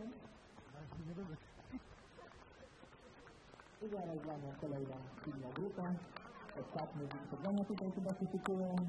natin. Ilalagay lang ang kalay ng Silya Grupa. At sa atin, nagbibigay natin tayo sa basitikurang